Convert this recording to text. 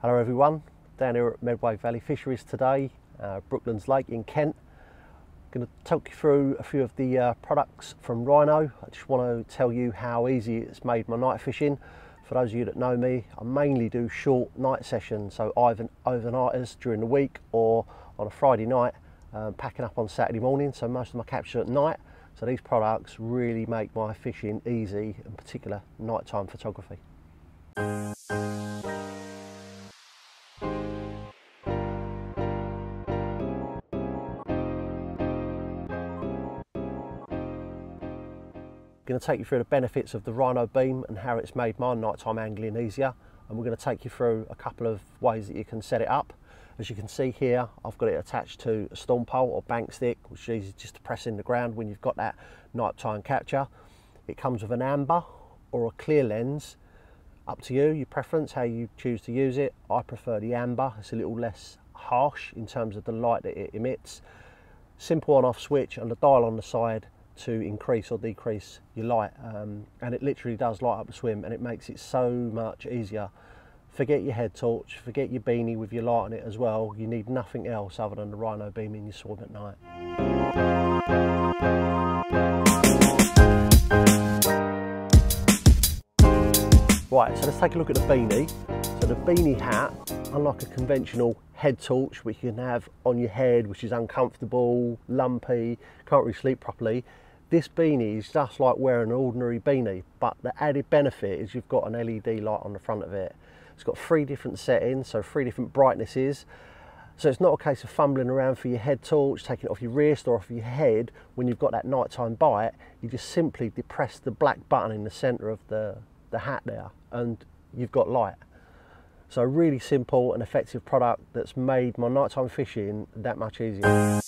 Hello everyone, down here at Medway Valley Fisheries today, uh, Brooklands Lake in Kent. I'm going to talk you through a few of the uh, products from Rhino. I just want to tell you how easy it's made my night fishing. For those of you that know me, I mainly do short night sessions, so either overnighters during the week or on a Friday night, um, packing up on Saturday morning. So most of my capture at night. So these products really make my fishing easy, in particular nighttime photography. Going to take you through the benefits of the Rhino beam and how it's made my nighttime angling easier and we're going to take you through a couple of ways that you can set it up. As you can see here I've got it attached to a storm pole or bank stick which is just to press in the ground when you've got that nighttime catcher. It comes with an amber or a clear lens up to you, your preference, how you choose to use it. I prefer the amber, it's a little less harsh in terms of the light that it emits. Simple on off switch and the dial on the side to increase or decrease your light um, and it literally does light up the swim and it makes it so much easier. Forget your head torch forget your beanie with your light on it as well. You need nothing else other than the rhino beam in your swim at night. Right so let's take a look at the beanie. So the beanie hat unlike a conventional head torch which you can have on your head which is uncomfortable lumpy can't really sleep properly this beanie is just like wearing an ordinary beanie, but the added benefit is you've got an LED light on the front of it. It's got three different settings, so three different brightnesses. So it's not a case of fumbling around for your head torch, taking it off your wrist or off your head when you've got that nighttime bite. You just simply depress the black button in the center of the, the hat there and you've got light. So really simple and effective product that's made my nighttime fishing that much easier.